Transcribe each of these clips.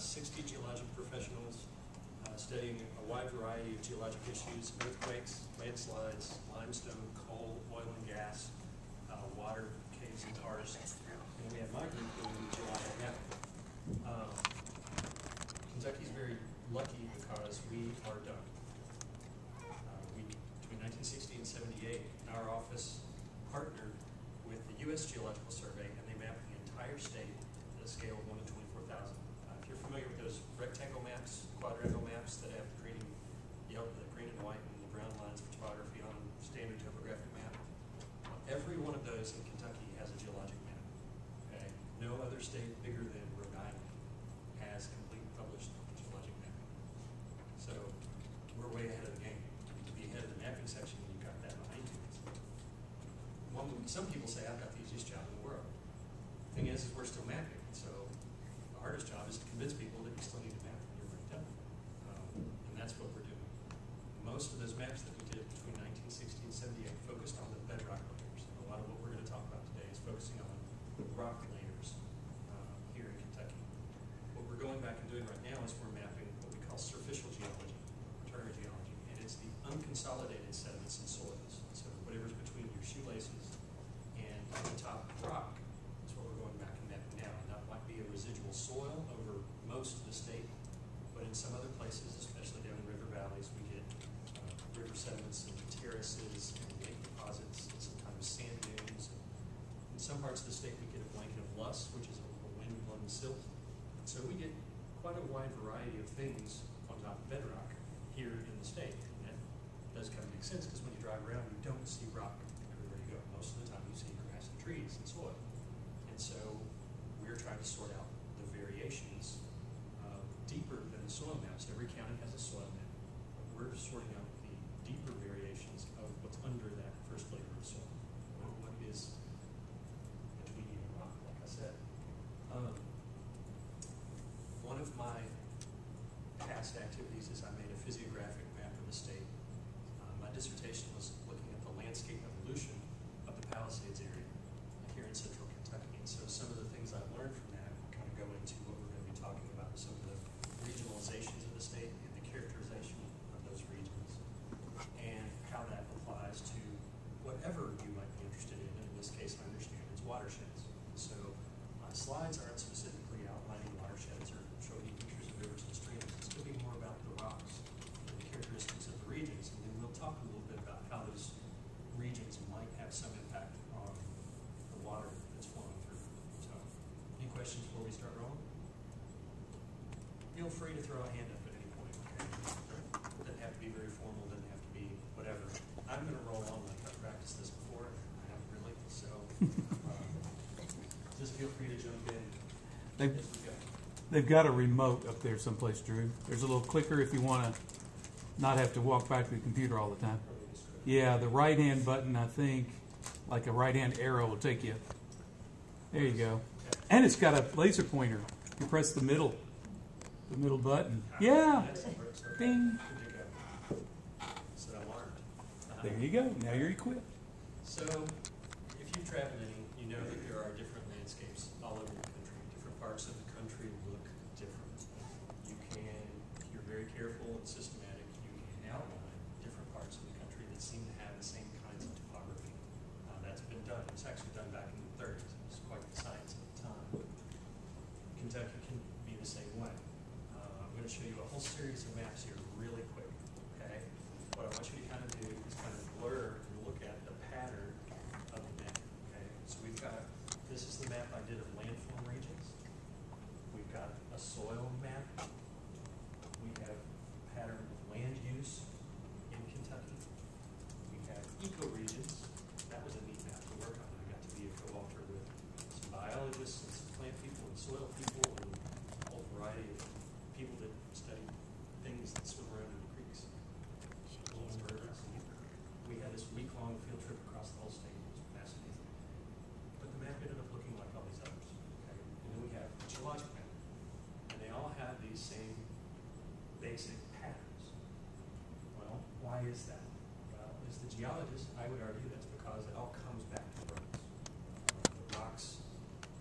60 geologic professionals uh, studying a wide variety of geologic issues, earthquakes, landslides, limestone, coal, oil and gas, uh, water, caves and karst. And we have my group doing geologic mapping. Um, Kentucky's very lucky because we are done. Uh, we, between 1960 and 78, our office partnered with the U.S. Geological Survey, and they mapped the entire state at a scale of 1 to 24,000. Uh, if you're familiar with those rectangle maps, quadrangle maps that have the green, the green and white, and the brown lines for topography on a standard topographic map, every one of those in Kentucky has a geologic map. Okay? No other state bigger than Rhode Island has complete published geologic mapping. So we're way ahead of the game. To be ahead of the mapping section, when you've got that behind you. One, some people say I've got the easiest job in the world. Thing is, is we're still mapping. So the hardest job is to convince people that you still need to map when you're already done. Um, and that's what we're doing. Most of those maps that we did between 1960 and 78 focused on the bedrock layers. And a lot of what we're going to talk about today is focusing on rock layers uh, here in Kentucky. What we're going back and doing right now is we're mapping what we call surficial geology, quaternary geology, and it's the unconsolidated sediments and soils. So whatever's between your shoelaces and the top of the rock is what we're going back and mapping now. And that might be a residual soil over most of the state, but in some other places, especially down in river valleys, we get uh, river sediments and terraces and lake deposits, and sometimes sand dunes. In some parts of the state, we get a blanket of loess, which is a, wind-blown silt. So we get quite a wide variety of things on top of bedrock here in the state. And that does kind of make sense because when you drive around, you don't see rock everywhere you go. Most of the time, you see grass and trees and soil. And so we're trying to sort out the variations uh, deeper than the soil maps. Every county has a soil map. But we're sorting out the deeper variations of what's under that first layer of soil. What is between you and rock, like I said. Um, one of my past activities is I made a physiographic map of the state. Uh, my dissertation was looking at the landscape evolution of the Palisades area here in central Kentucky. And so some of the things I've learned from that kind of go into what we're going to be talking about, some of the regionalizations of the state and the characterization of those regions, and how that applies to whatever you might be interested in. And in this case, I understand it's watersheds. So my slides aren't specifically outlining watersheds or showing you pictures of rivers and streams. It's going to be more about the rocks and the characteristics of the regions. And then we'll talk a little bit about how those regions might have some impact on the water that's flowing through. So, any questions before we start rolling? Feel free to throw a hand up at any point, okay? Doesn't have to be very formal, doesn't have to be whatever. I'm gonna roll on like I've practiced this before, I haven't really, so, um, just feel free to jump in They've, as we go. they've got a remote up there someplace, Drew. There's a little clicker if you want to not have to walk back to the computer all the time. Probably just go. Yeah, the right hand button, I think, like a right hand arrow will take you. There you go. And it's got a laser pointer. You press the middle, the middle button. Yeah. Uh-huh. There you go. Now you're equipped. So, if you've traveled any, you know that there are different landscapes all over the country. Different parts of the country look different. You can, if you're very careful and systematic, you can outline different parts of the country that seem to have the same kinds of topography. Uh, that's been done. It was actually done back in the thirties. It was quite the science at the time. Kentucky can be the same way. Uh, I'm gonna show you a whole series of maps here is that? Well, as the geologist, I would argue that's because it all comes back to rocks. The rocks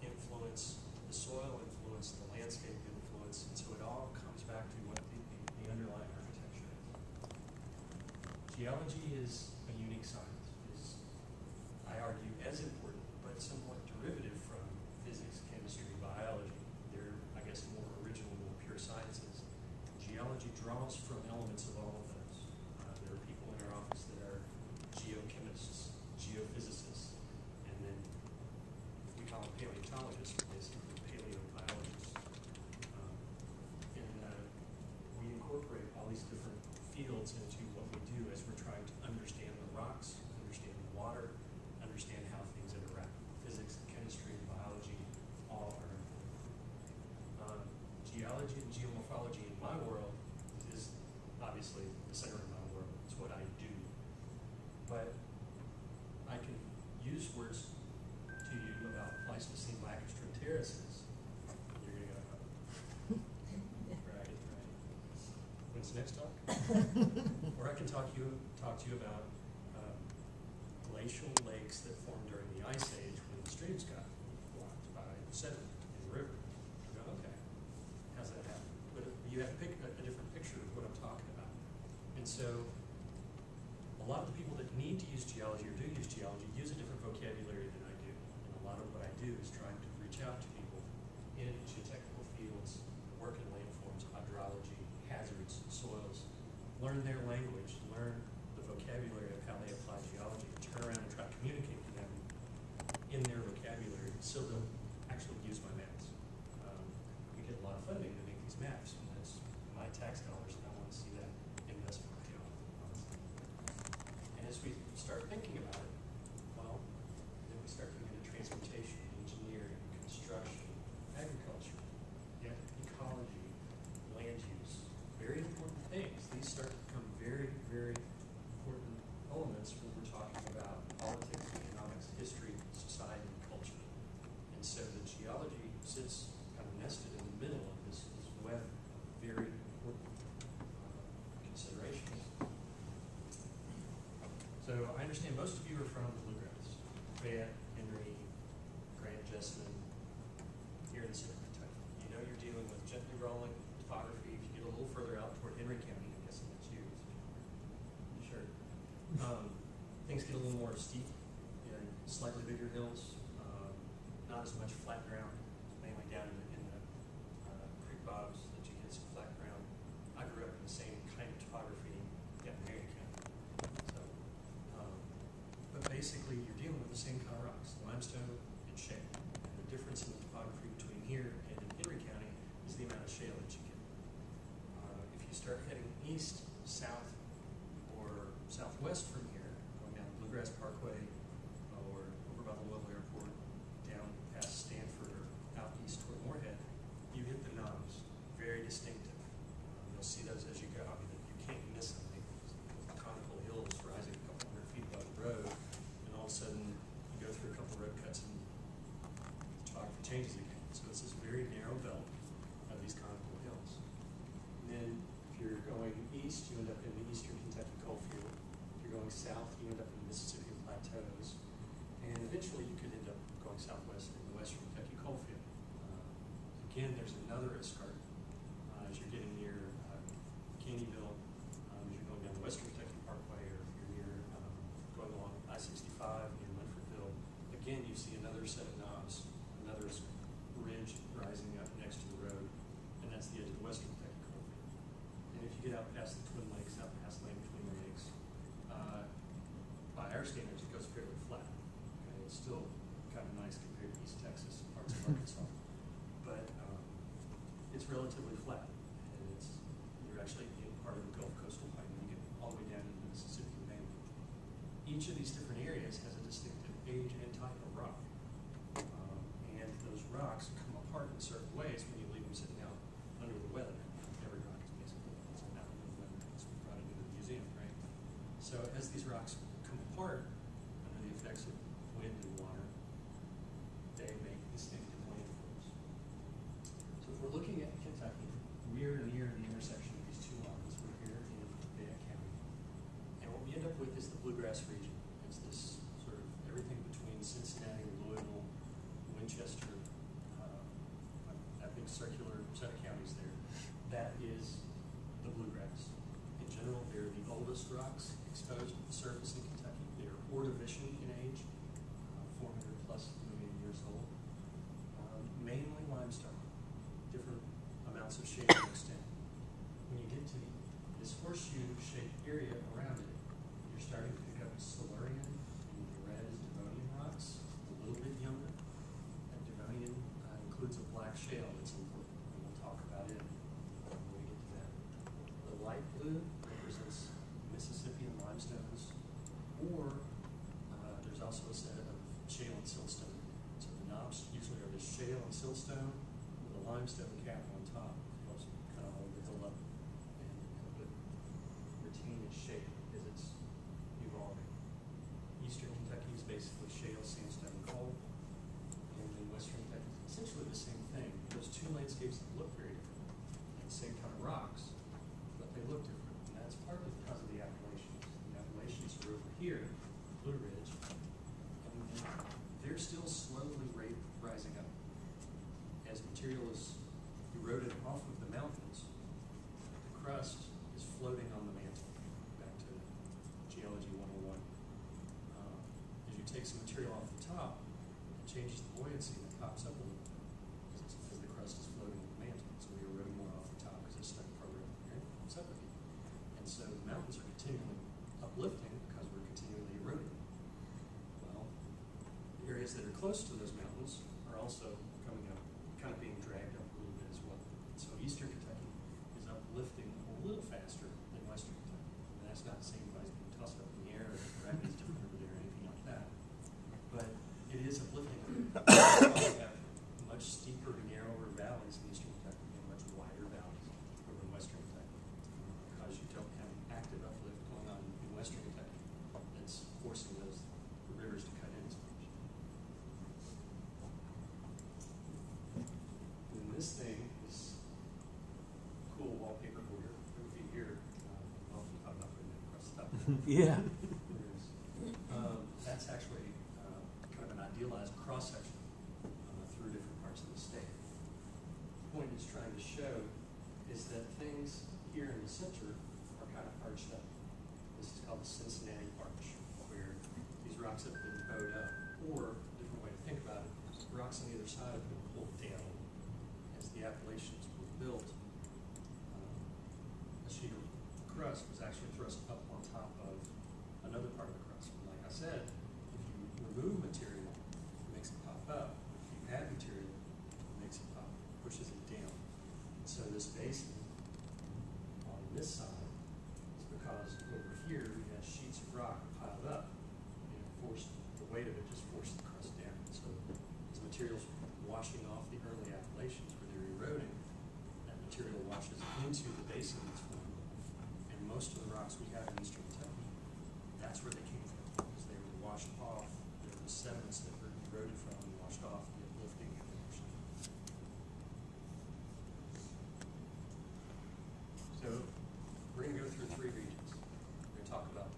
influence the soil, influence the landscape, influence, and so it all comes back to what the, the, the underlying architecture is. Geology is a unique science. It's, I argue, as important, but somewhat derivative from physics, chemistry, biology. They're, I guess, more original, more pure sciences. Geology draws from elements of all of them office that are geochemists, geophysicists, and then we call them paleontologists, basically paleobiologists. Um, and uh, we incorporate all these different fields into what we do as we're trying to understand the rocks, understand the water, understand how things interact. Physics, chemistry, biology, all are important. Um, geology and geomorphology in my world is obviously the center of my world. It's what I do. But I can use words to you about Pleistocene lacustrine terraces. You're gonna go, right, right. When's the next talk? Or I can talk you, talk to you about um, glacial lakes that formed during the Ice Age when the streams got blocked by sediment in the river. You go, okay, how's that happen? But you have a, pic- a a different picture of what I'm talking about. And so, a lot of the people that need to use geology or do use geology use a different vocabulary than I do. And a lot of what I do is trying to people in geotechnical fields, work in landforms, hydrology, hazards, soils, learn their language, learn the vocabulary of how they apply geology, and turn around and try to communicate to them in their vocabulary so they'll actually use my maps. Um, we get a lot of funding to make these maps, and that's my tax dollars, and I want to see that investment pay off. And as we start thinking about it, well, then we start thinking of transportation, engineering, construction, agriculture, yeah, ecology, land use, very important things. These start to become very, very important elements when we're talking about politics, economics, history, society, and culture. And so the geology sits kind of nested in the middle of this, this web of very important uh, considerations. So I understand most of you are from the Bluegrass, Fayette, Henry, Grant, Jessamine, here in Central Kentucky. You know you're dealing with gently rolling topography. If you get a little further out toward Henry County, I'm guessing that's you. Sure. Um, things get a little more steep, know, slightly bigger hills, um, not as much flat ground, mainly down in the, in the uh, creek bottoms that you get some flat ground. I grew up in the same kind of topography in Marion County. So, um, but basically, you're dealing with the same kind of rocks, limestone and shale. And the difference in the topography between here and in Henry County is the amount of shale that you get. Uh, if you start heading east, south, or southwest from here, going down Bluegrass Parkway, or over by the Louisville Airport, down past Stanford, or out east toward Morehead, you hit the knobs, very distinctive. Um, You'll see those as you go. I mean, you can't miss them. They- Conical hills rising a couple hundred feet above the road, and all of a sudden, you go through a couple road cuts and the topography changes again. So it's this very narrow belt of these conical hills. And then, if you're going east, you end up in the eastern Kentucky coalfield. If you're going south, you end up in the Mississippi plateaus. And eventually, you could end up going southwest in the western Kentucky coalfield. Uh, Again, there's another escarpment uh, as you're getting near uh, Caneyville, um, as you're going down the Western Kentucky Parkway, or if you're near, um, going along I-65 near Munfordville, again, you see another set of knobs, another s- ridge rising up next to the road, and that's the edge of the Western Kentucky Coalfield. And if you get out past the Twin Lakes, out past Land Between the Lakes, uh, by our standards, it goes fairly flat. Okay, it's still kind of nice compared to East Texas, and parts of Arkansas. But, um, it's relatively flat, and it's, you're actually in part of the Gulf Coastal Plain when you get all the way down into the Mississippi mainland. Each of these different areas has a distinctive age and type of rock. Um, and those rocks come apart in certain ways when you leave them sitting out under the weather. Every rock is basically sitting out under the weather, that's what we brought it into the museum, right? So as these rocks come apart under the effects of wind and water, they make distinctive landforms. So if we're looking at Kentucky, we're near the intersection of these two lines. We're here in Fayette County. And what we end up with is the bluegrass region. It's this sort of everything between Cincinnati, Louisville, Winchester, uh, that big circular set of counties there. That is the bluegrass. In general, they're the oldest rocks exposed to the surface in Kentucky. They are Ordovician in age, uh, 400 plus million years old. Um, mainly limestone, different amounts of shale mixed in. When you get to this horseshoe-shaped area around it, you're starting to pick up Silurian and Jerez Devonian rocks, a little bit younger. And Devonian uh, includes a black shale that's important, and we'll talk about it when we get to that. The light blue represents Mississippian limestones, or uh, there's also a set of shale and siltstone. So the knobs usually and siltstone with a limestone cap on top. Helps kind of hold the hill up and it retain its shape as it's evolving. Eastern Kentucky is basically shale, sandstone, coal. And then western Kentucky is essentially the same thing. Those two landscapes look very different. They're the same kind of rocks, but they look different. And that's partly because of the Appalachians. The Appalachians are over here, Blue Ridge, and they're still slowly rising up. As material is eroded off of the mountains, the crust is floating on the mantle, back to geology 101. Uh, as you take some material off the top, it changes the buoyancy and it pops up a little as, it's- as the crust is floating on the mantle. So we erode more off the top because it's stuck programmed here, separately. And so the mountains are continually uplifting because we're continually eroding. Well, the areas that are close to those mountains are also coming up, kind of being dragged up a little bit as well. So eastern Kentucky is uplifting a little faster than western Kentucky. And that's not saying anybody's being tossed up in the air or gravity's different over there or anything like that. But it is uplifting. We have much steeper, narrower valleys in eastern Kentucky and much wider valleys over in western Kentucky. Because you don't have active uplift going on in western Kentucky that's forcing those rivers to cut in as much. And this thing is cool wallpaper border. It would be here. Uh, I'll talk about putting it across the top. Yeah. Um, that's actually uh, kind of an idealized cross section uh, through different parts of the state. The point it's trying to show is that things here in the center are kind of arched up. This is called the Cincinnati Arch, where these rocks have been bowed up, or a different way to think about it, rocks on either side have been pulled down as the Appalachians were built. um, a sheet of crust was actually thrust up on top of another part of the crust. And like I said, if you remove material, it makes it pop up. If you add material, it makes it pop, pushes it down. So this basin on this side is because over here we had sheets of rock piled up and it forced, the weight of it just forced the crust down. So as material's washing off the early Appalachians where they're eroding, that material washes into the basin that's formed. And most of the rocks we have in eastern Kentucky, that's where they came from, because they were washed off, there were sediments that were eroded from and washed off the uplifting of the ocean. So, we're gonna go through three regions. We're gonna talk about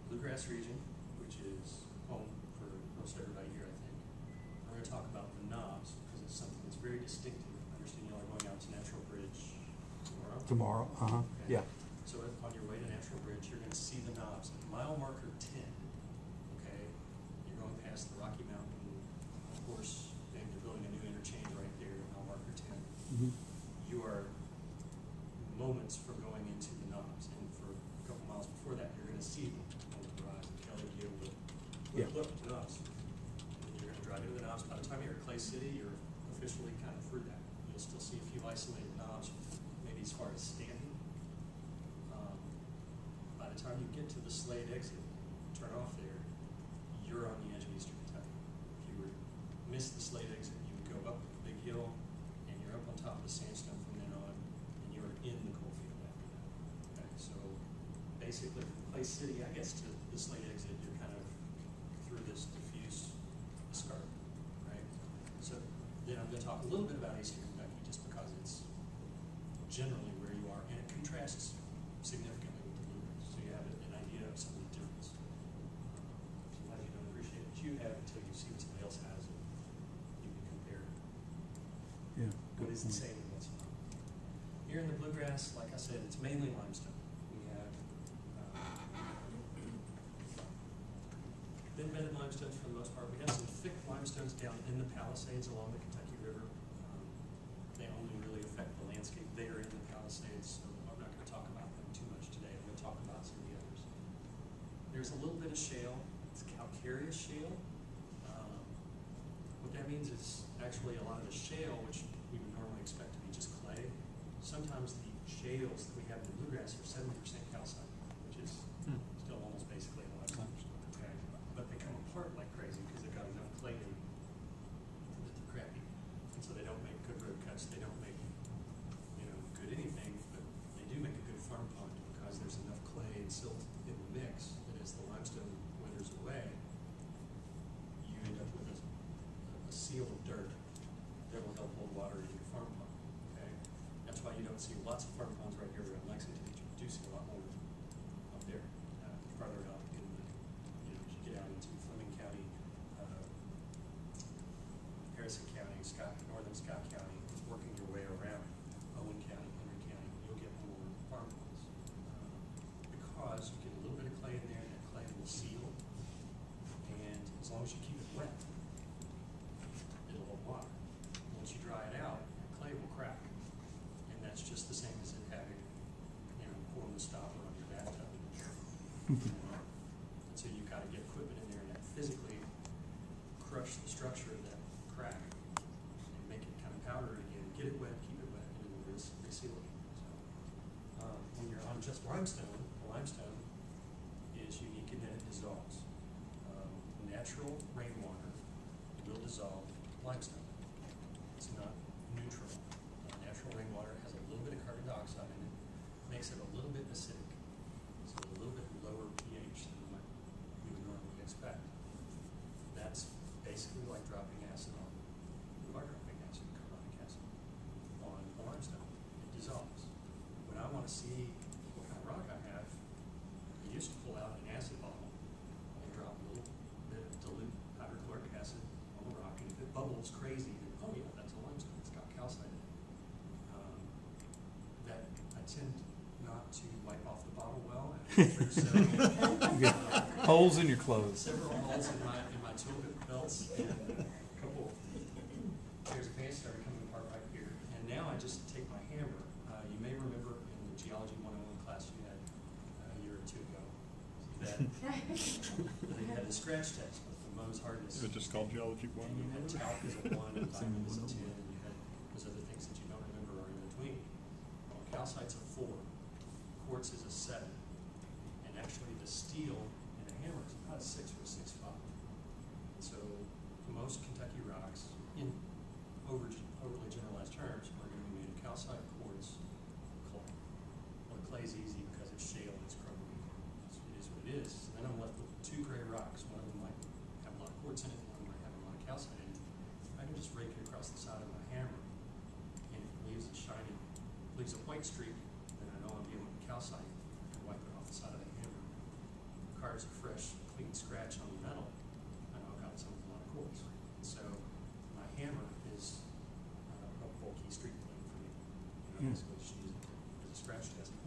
region, which is home for most everybody here, I think. We're gonna talk about the knobs, because it's something that's very distinctive. I understand y'all are going out to Natural Bridge tomorrow. Tomorrow. Uh huh. Okay. Yeah. So if- on your way to Natural Bridge, you're gonna see the knobs. At Mile marker ten, okay, you're going past the Rocky Mountain, of course, and they're building a new interchange right there at mile marker ten. hmm You are moments from going into the knobs, and for a couple miles before that, you're gonna see them on the horizon. Kelly, will be able to, Yeah. look, knobs. And you're gonna drive into the knobs. By the time you're at Clay City, you're officially kind of through that. You'll still see a few isolated knobs, maybe as far as Stanton. Um, By the time you get to the Slade exit, turn off there, you're on the edge of eastern Kentucky. If you were, miss the Slade exit, you would go up the big hill, and you're up on top of the sandstone from then on, and you're in the coal field after that. Okay, so basically from Clay City, I guess, to the Slade exit, you're this diffuse escarpment, right? So then I'm gonna talk a little bit about eastern Kentucky, just because it's generally where you are, and it contrasts significantly with the bluegrass, so you have an idea of some of the difference. Sometimes you don't appreciate what you have until you see what somebody else has, and you can compare Yeah. what Good the same and what's not. Here in the bluegrass, like I said, it's mainly limestone. We have uh, limestones for the most part. We have some thick limestones down in the Palisades along the Kentucky River. Um, They only really affect the landscape there in the Palisades, so I'm not gonna talk about them too much today. I'm gonna talk about some of the others. There's a little bit of shale, it's calcareous shale. Um, What that means is actually a lot of the shale, which we would normally expect to be just clay, sometimes the shales that we have in the bluegrass are seventy percent calcite, which is Hmm. still almost basically a limestone. Okay, but they come apart like crazy because they've got enough clay in that they're crappy. And so they don't make good road cuts, they don't make, you know, good anything, but they do make a good farm pond because there's enough clay and silt in the mix that as the limestone withers away, you end up with a, a seal of dirt that will help hold water in your farm pond, okay? That's why you don't see lots of farm ponds right here around Lexington, you do see a lot more up there, uh, farther out in the, you know, as you get out into Fleming County, uh, Harrison County, Scott, northern Scott County, working your way around Owen County, Henry County, you'll get more farm ponds. uh, Because you get a little bit of clay in there, and that clay will seal, and as long as you keep it wet, it'll hold water. Once you dry it out, that clay will crack, and that's just the same as having, you know, pouring the stopper on your bathtub. And so you've gotta get equipment in there that physically crush the structure of that crack and make it kind of powder again, get it wet, keep it wet, and then rinse, reseal it. So, um, when you're on just limestone, limestone is unique in that it dissolves. Um, natural rainwater will dissolve limestone. It's not neutral. Uh, natural rainwater has a little bit of carbon dioxide in it, makes it a little bit acidic. So a little bit lower pH than what we would normally expect. That's basically like dropping acid on, we are dropping acid, carbonic acid, on a limestone. It dissolves. When I wanna see what kind of rock I have, I used to pull out an acid bottle and drop a little bit of dilute hydrochloric acid on the rock, and if it bubbles crazy, then, oh yeah, that's a limestone, it's got calcite in it. Um, That, I tend not to wipe off the bottle well, and there's several, You get holes in your clothes. several holes in my, in my tool belts, and a couple pairs of pants started coming apart right here. And now I just take my hammer, uh, you may remember in the geology one oh one class you had uh, a year or two ago, that they had the scratch test with the Mohs hardness. Is it just called geology one? And you had talc as a one, and diamond as a ten, and you had those other things that you don't remember are in between. Well, calcite's a four, quartz is a seven, and actually the steel and a hammer is about six or six five. So most Kentucky rocks, because she's a scratch test.